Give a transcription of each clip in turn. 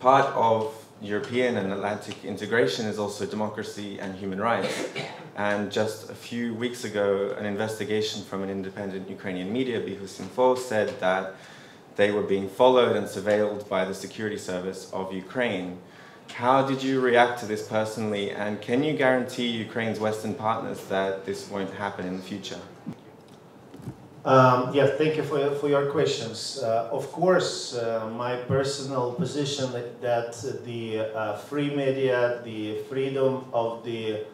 part of European and Atlantic integration is also democracy and human rights. And just a few weeks ago, an investigation from an independent Ukrainian media, Bihus.Info, said that they were being followed and surveilled by the security service of Ukraine. How did you react to this personally, and can you guarantee Ukraine's Western partners that this won't happen in the future? Um, yeah, thank you for, your, for your questions. Uh, of course, uh, my personal position that the uh, free media, the freedom of the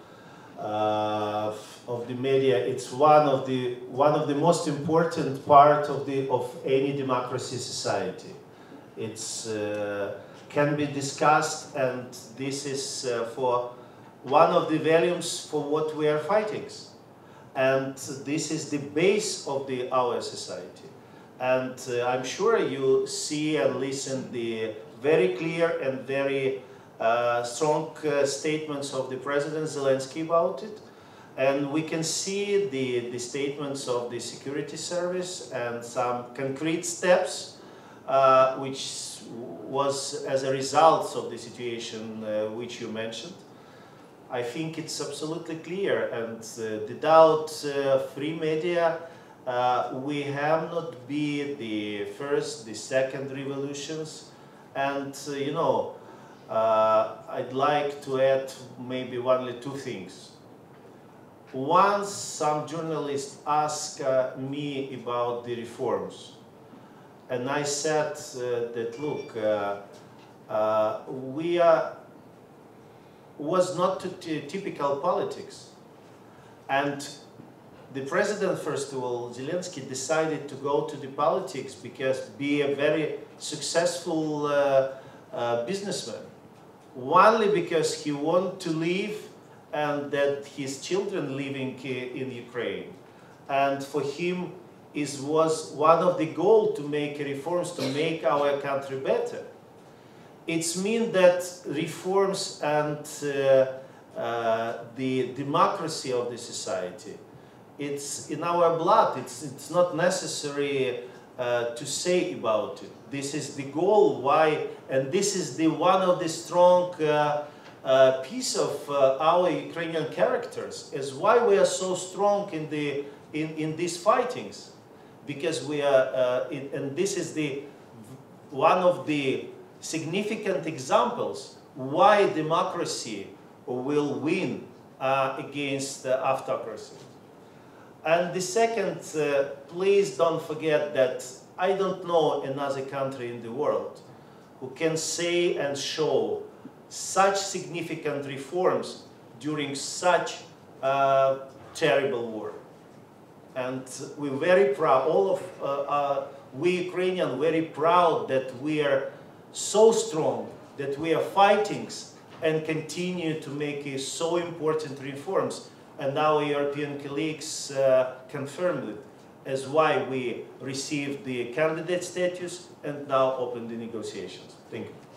uh, of the media, it's one of the one of the most important part of the of any democracy society. It's uh, can be discussed, and this is uh, for one of the values for what we are fighting and this is the base of the our society. And uh, I'm sure you see and listen the very clear and very uh, strong uh, statements of the President Zelensky about it. And we can see the, the statements of the security service and some concrete steps uh, which was as a result of the situation uh, which you mentioned. I think it's absolutely clear and uh, without uh, free media uh, we have not been the first, the second revolutions and uh, you know uh, I'd like to add maybe only two things. Once some journalists asked uh, me about the reforms and I said that look we are was not typical politics. And the president, first of all, Zelensky, decided to go to the politics because be a very successful uh, uh, businessman. Only because he want to live and that his children living in Ukraine. And for him, it was one of the goals to make reforms to make our country better it's mean that reforms and uh, uh, the democracy of the society, it's in our blood. It's, it's not necessary uh, to say about it. This is the goal why, and this is the one of the strong uh, uh, piece of uh, our Ukrainian characters is why we are so strong in the in, in these fightings because we are in, and this is the one of the significant examples why democracy will win uh, against uh, autocracy. And the second, uh, please don't forget that I don't know another country in the world who can say and show such significant reforms during such uh, terrible war. And we're very proud, all of uh, uh, we Ukrainians very proud that we are so strong that we are fighting and continue to make so important reforms. And our European colleagues uh, confirmed it as why we received the candidate status and now open the negotiations. Thank you.